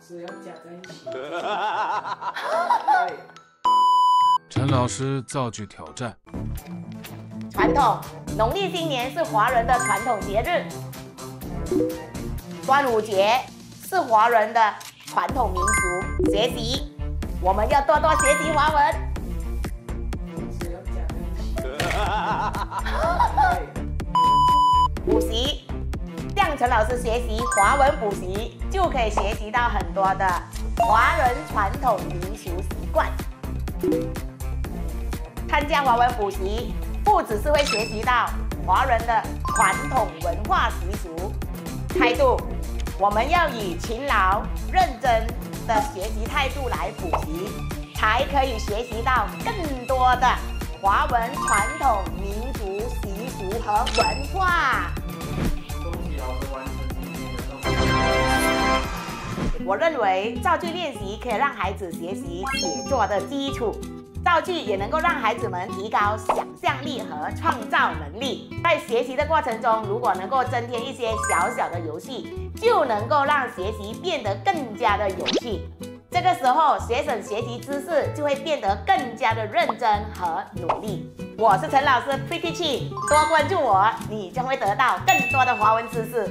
是要加在一起。陈老师造句挑战：传统，农历新年是华人的传统节日。端午节是华人的传统民俗。学习，我们要多多学习华文。是要加在一起。补习，陈老师学习华文补习，就可以学习到很多的华人传统民俗习惯。参加华文补习，不只是会学习到华人的传统文化习俗，态度，我们要以勤劳、认真的学习态度来补习，才可以学习到更多的华文传统民俗习俗和文化。我认为造句练习可以让孩子学习写作的基础，造句也能够让孩子们提高想象力和创造能力。在学习的过程中，如果能够增添一些小小的游戏，就能够让学习变得更加的有趣。这个时候，学生学习知识就会变得更加的认真和努力。我是陈老师 Pretty Chi，多关注我，你将会得到更多的华文知识。